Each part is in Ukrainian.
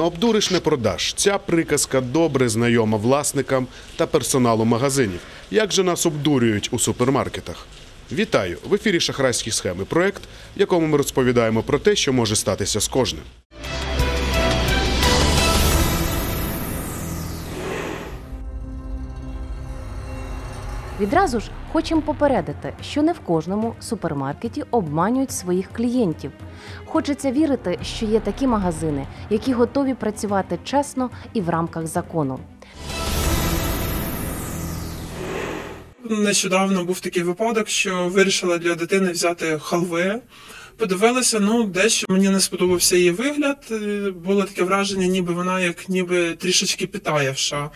Не обдуриш, не продаш. Ця приказка добре знайома власникам та персоналу магазинів. Як же нас обдурюють у супермаркетах? Вітаю! В ефірі Шахрайські схеми. Проект, в якому ми розповідаємо про те, що може статися з кожним. Відразу ж хочемо попередити, що не в кожному супермаркеті обманюють своїх клієнтів. Хочеться вірити, що є такі магазини, які готові працювати чесно і в рамках закону. Нещодавно був такий випадок, що вирішила для дитини взяти халви. Подивилася, ну дещо мені не сподобався її вигляд. е, Було таке враження, ніби вона як ніби трішечки питаєвша.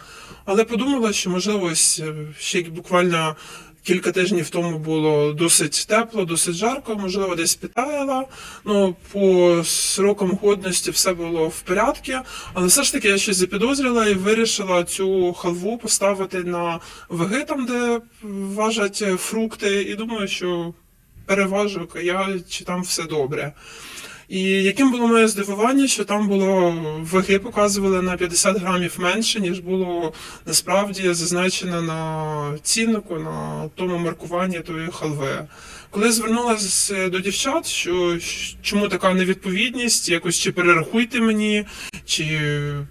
Але подумала, що можливо ось е, ще буквально кілька тижнів тому було досить тепло, досить жарко, можливо, десь питаяла. Ну, по срокам годності все було в порядку, але все ж таки я щось запідозрила і вирішила цю халву поставити на ваги, там, де важать фрукти, і думаю, що переважу я, чи там все добре. І яким було моє здивування, що там було ваги показували на 50 грамів менше, ніж було насправді зазначено на ціннику, на тому маркуванні тої халви. Коли звернулася до дівчат, що чому така невідповідність, якось чи перерахуйте мені, чи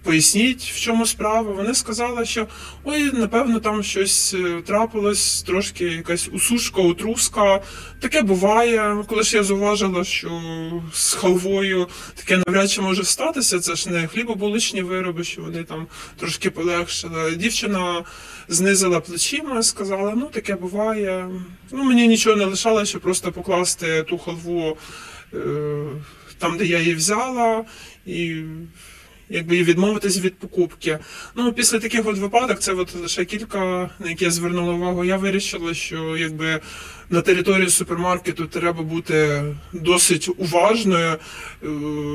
поясніть, в чому справа, вони сказали, що ой, напевно, там щось е, трапилось, трошки якась усушка, утруска. Таке буває. Коли ж я зауважила, що з халвою таке навряд чи може статися, це ж не хлібобуличні вироби, що вони там трошки полегшили. Дівчина знизила плечима, сказала, ну таке буває. Ну мені нічого не лишалося, що просто покласти ту халву е, там, де я її взяла, і якби відмовитись від покупки. Ну, після таких от випадок, це от лише кілька, на які я звернула увагу. Я вирішила, що якби на території супермаркету треба бути досить уважною, е,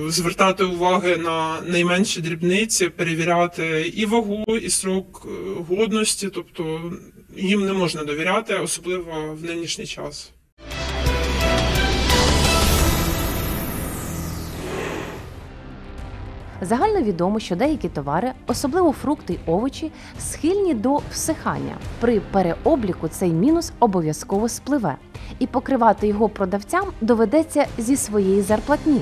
звертати уваги на найменші дрібниці, перевіряти і вагу, і срок е, годності, тобто їм не можна довіряти, особливо в нинішній час. Загально відомо, що деякі товари, особливо фрукти й овочі, схильні до всихання. При переобліку цей мінус обов'язково спливе, і покривати його продавцям доведеться зі своєї зарплатні.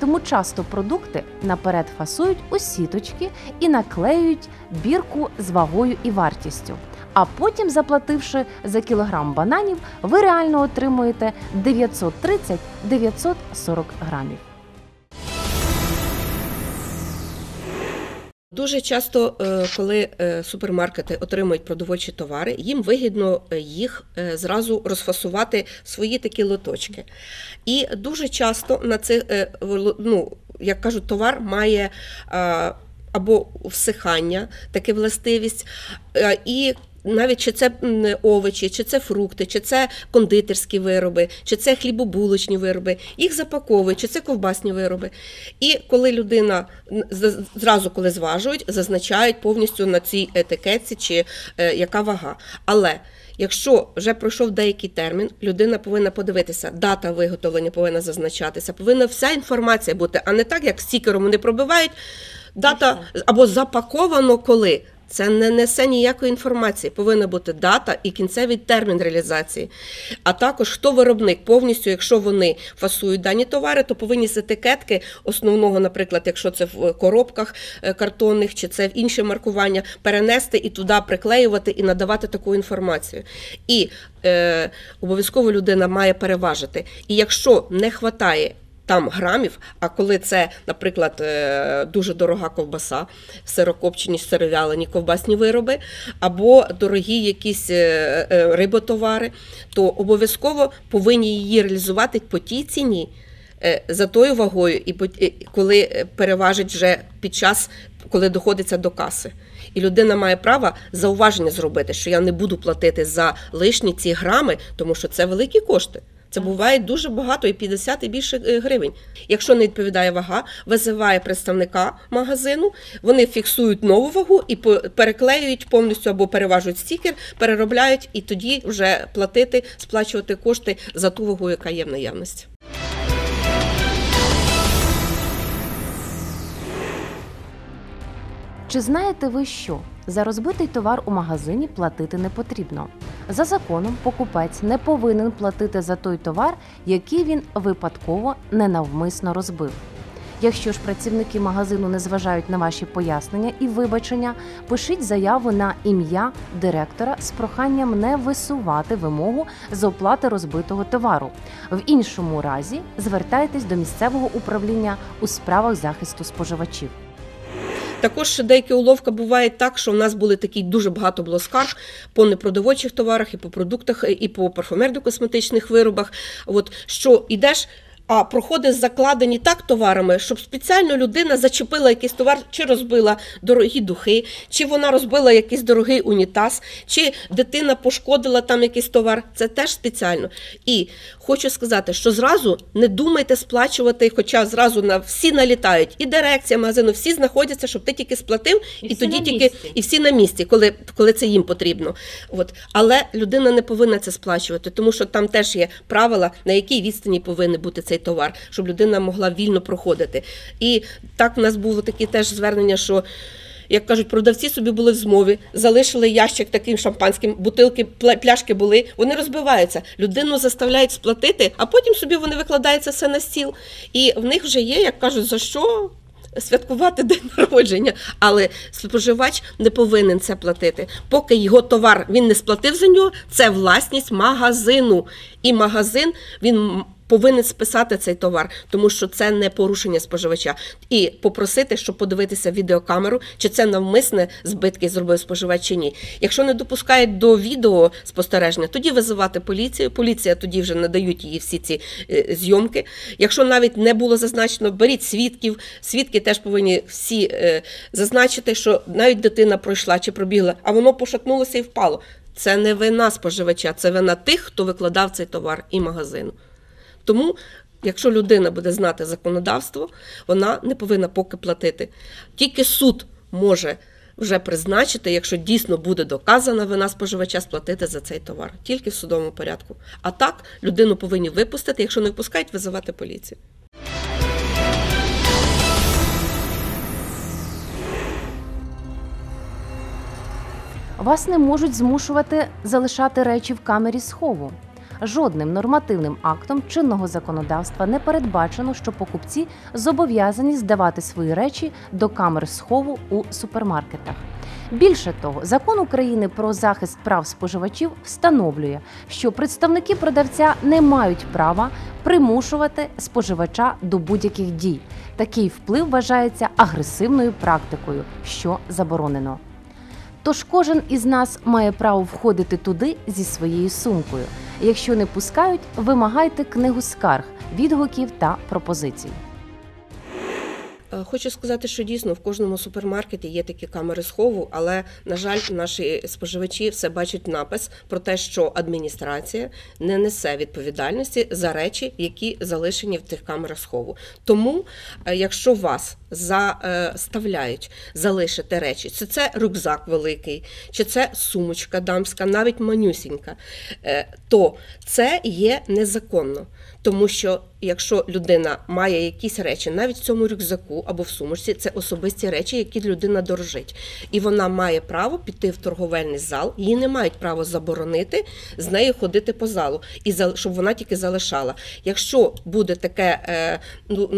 Тому часто продукти наперед фасують у сіточки і наклеюють бірку з вагою і вартістю. А потім, заплативши за кілограм бананів, ви реально отримуєте 930-940 грамів. Дуже часто, е, коли е, супермаркети отримують продовольчі товари, їм вигідно е, їх зразу розфасувати в свої такі лоточки. І дуже часто на е, ну, як кажуть, товар має або всихання, таке властивість, і навіть чи це овочі, чи це фрукти, чи це кондитерські вироби, чи це хлібобулочні вироби, їх запаковують, чи це ковбасні вироби. І коли людина зразу, коли зважують, зазначають повністю на цій етикетці, чи е, яка вага. Але Якщо вже пройшов деякий термін, людина повинна подивитися, дата виготовлення повинна зазначатися, повинна вся інформація бути, а не так, як стікером вони пробивають. Дата або запаковано коли. Це не несе ніякої інформації. Повинна бути дата і кінцевий термін реалізації. А також хто виробник повністю, якщо вони фасують дані товари, то повинні з етикетки основного, наприклад, якщо це в коробках е, картонних чи це в інше маркування, перенести і туди приклеювати і надавати таку інформацію. І е, обов'язково людина має переважити. І якщо не вистачає там грамів, а коли це, наприклад, е, дуже дорога ковбаса, сирокопчені, сировялені ковбасні вироби, або дорогі якісь е, е, риботовари, то обов'язково повинні її реалізувати по тій ціні. За тою вагою, і коли переважить вже під час, коли доходиться до каси. І людина має право зауваження зробити, що я не буду платити за лишні ці грами, тому що це великі кошти. Це буває дуже багато, і 50 і більше е, гривень. Якщо не відповідає вага, визиває представника магазину, вони фіксують нову вагу і переклеюють повністю або переважують стікер, переробляють і тоді вже платити, сплачувати кошти за ту вагу, яка є в наявності. Чи знаєте ви що? За розбитий товар у магазині платити не потрібно. За законом покупець не повинен платити за той товар, який він випадково ненавмисно розбив. Якщо ж працівники магазину не зважають на ваші пояснення і вибачення, пишіть заяву на ім'я директора з проханням не висувати вимогу з оплати розбитого товару. В іншому разі звертайтесь до місцевого управління у справах захисту споживачів. Також деякі уловка бувають так, що у нас були такі дуже багато було скарг по непродовольчих товарах, і по продуктах, і по парфумерно-косметичних виробах. От що йдеш. А проходи закладені так товарами, щоб спеціально людина зачепила якийсь товар, чи розбила дорогі духи, чи вона розбила якийсь дорогий унітаз, чи дитина пошкодила там якийсь товар. Це теж спеціально. І хочу сказати, що зразу не думайте сплачувати, хоча зразу на всі налітають, і дирекція магазину, всі знаходяться, щоб ти тільки сплатив, і, всі тоді тільки і всі на місці, коли, коли це їм потрібно. От. Але людина не повинна це сплачувати, тому що там теж є правила, на якій відстані повинен бути цей товар, щоб людина могла вільно проходити. І так в нас було таке теж звернення, що. Як кажуть, продавці собі були в змові, залишили ящик таким шампанським, бутилки, пляшки були, вони розбиваються. Людину заставляють сплатити, а потім собі вони викладаються все на стіл. І в них вже є, як кажуть, за що святкувати день народження, але споживач не повинен це платити. Поки його товар він не сплатив за нього, це власність магазину. І магазин він. Повинен списати цей товар, тому що це не порушення споживача, і попросити, щоб подивитися відеокамеру, чи це навмисне збитки зробив споживач чи ні. Якщо не допускають до відео спостереження, тоді визивати поліцію. Поліція тоді вже надають їй всі ці е, зйомки. Якщо навіть не було зазначено, беріть свідків. Свідки теж повинні всі е, зазначити, що навіть дитина пройшла чи пробігла, а воно пошатнулося і впало. Це не вина споживача, це вина тих, хто викладав цей товар і магазину. Тому, якщо людина буде знати законодавство, вона не повинна поки платити. Тільки суд може вже призначити, якщо дійсно буде доказана вина споживача, сплатити за цей товар. Тільки в судовому порядку. А так людину повинні випустити, якщо не впускають, визивати поліцію. Вас не можуть змушувати залишати речі в камері схову. Жодним нормативним актом чинного законодавства не передбачено, що покупці зобов'язані здавати свої речі до камер схову у супермаркетах. Більше того, закон України про захист прав споживачів встановлює, що представники продавця не мають права примушувати споживача до будь-яких дій. Такий вплив вважається агресивною практикою, що заборонено. Тож кожен із нас має право входити туди зі своєю сумкою. Якщо не пускають, вимагайте книгу скарг, відгуків та пропозицій. Е, Хочу сказати, що дійсно в кожному супермаркеті є такі камери схову, але на жаль, наші споживачі все бачать напис про те, що адміністрація не несе відповідальності за речі, які залишені в тих камерах схову. Тому, е, якщо вас заставляють залишити речі, чи це рюкзак великий, чи це сумочка дамська, навіть манюсінька, е, то це є незаконно. Тому що якщо людина має якісь речі, навіть в цьому рюкзаку або в сумочці, це особисті речі, які людина дорожить. І вона має право піти в торговельний зал, її не мають права заборонити з нею ходити по залу, і щоб вона тільки залишала. Якщо буде таке, е, ну,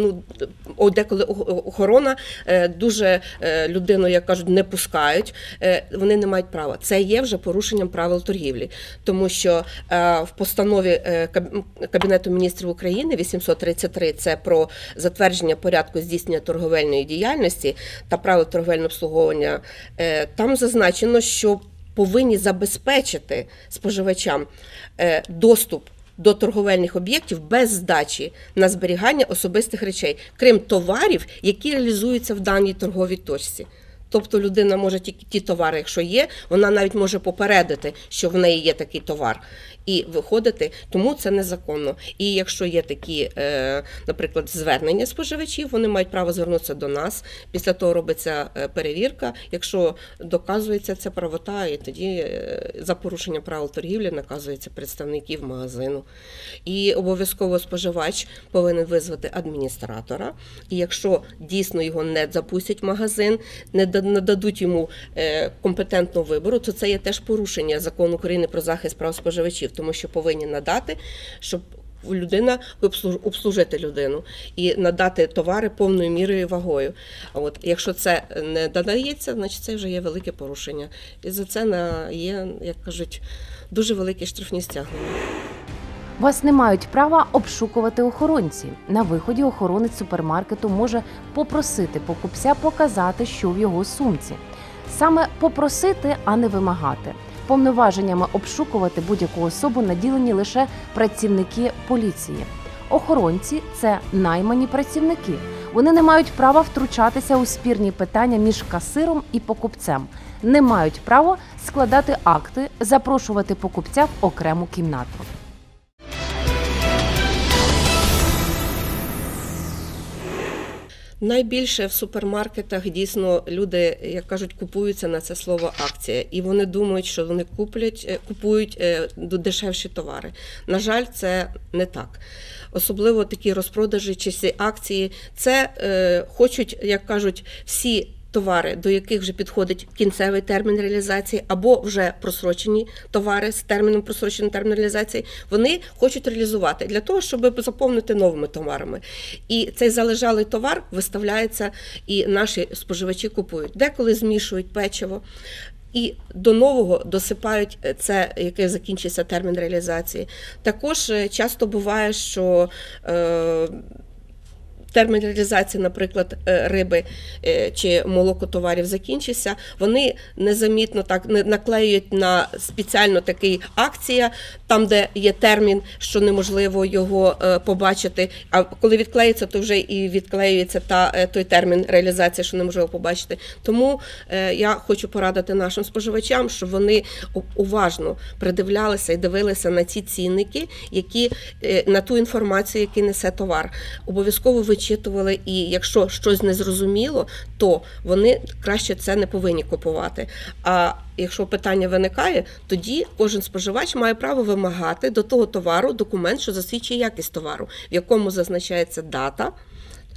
ну деколи охорона е, дуже е, людину, як кажуть, не пускають, вони не мають права. Це є вже порушенням правил торгівлі, тому що в постанові Кабінету міністрів України 833 це про затвердження порядку здійснення торговельної діяльності та правил торговельного обслуговування. Е, Там зазначено, що повинні забезпечити споживачам е, доступ. До торговельних об'єктів без здачі на зберігання особистих речей, крім товарів, які реалізуються в даній торговій точці. Тобто людина може тільки ті товари, якщо є, вона навіть може попередити, що в неї є такий товар, і виходити, тому це незаконно. І якщо є такі, е, наприклад, звернення споживачів, вони мають право звернутися до нас. Після того робиться е, перевірка. Якщо доказується ця правота, і тоді е, за порушення правил торгівлі наказується представників магазину. І обов'язково споживач повинен визвати адміністратора. І якщо дійсно його не запустять в магазин, не дадуть нададуть йому е, компетентного вибору, то це є теж порушення закону України про захист прав споживачів, тому що повинні надати, щоб людина обслуж- обслужити людину і надати товари повною мірою вагою. А От якщо це не надається, значить це вже є велике порушення. І за це на є, як кажуть, дуже великі штрафні стягнення. Вас не мають права обшукувати охоронці. На виході охоронець супермаркету може попросити покупця показати, що в його сумці. Саме попросити, а не вимагати. Повноваженнями обшукувати будь-яку особу наділені лише працівники поліції. Охоронці це наймані працівники. Вони не мають права втручатися у спірні питання між касиром і покупцем, не мають права складати акти, запрошувати покупця в окрему кімнату. Найбільше в супермаркетах дійсно люди, як кажуть, купуються на це слово акція, і вони думають, що вони куплять, е, купують е, дешевші товари. На жаль, це не так. Особливо такі розпродажі чи ці акції. Це е, хочуть, як кажуть, всі. Товари, до яких вже підходить кінцевий термін реалізації, або вже просрочені товари з терміном просрочений термін реалізації, вони хочуть реалізувати для того, щоб заповнити новими товарами. І цей залежалий товар виставляється, і наші споживачі купують. Деколи змішують печиво. І до нового досипають е, це, яке закінчиться термін реалізації. Також е, часто буває, що е, термін реалізації, наприклад, е, риби е, чи молокотоварів закінчився, вони незамітно так не- наклеюють на спеціально такий акція, там, де є термін, що неможливо його е, побачити. А коли відклеїться, то вже і відклеюється та той термін реалізації, що неможливо побачити. Тому я хочу порадити нашим споживачам, щоб вони уважно придивлялися і дивилися на ці цінники, які на ту інформацію, яку несе товар. Обов'язково вичитували, і якщо щось незрозуміло, то вони краще це не повинні купувати. А якщо питання виникає, тоді кожен споживач має право вимагати до того товару документ, що засвідчує якість товару, в якому зазначається дата.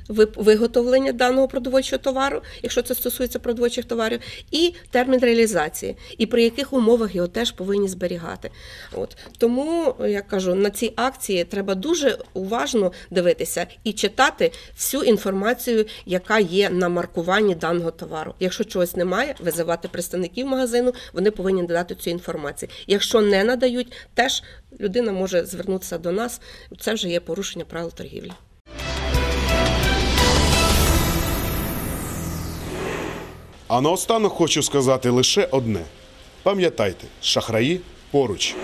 Виготовлення даного продовольчого товару, якщо це стосується продовольчих товарів, і термін реалізації, і при яких умовах його теж повинні зберігати. От тому я кажу, на ці акції треба дуже уважно дивитися і читати всю інформацію, яка є на маркуванні даного товару. Якщо чогось немає, визивати представників магазину, вони повинні надати цю інформацію. Якщо не надають, теж людина може звернутися до нас. Це вже є порушення правил торгівлі. А наостанок хочу сказати лише одне: пам'ятайте, шахраї поруч.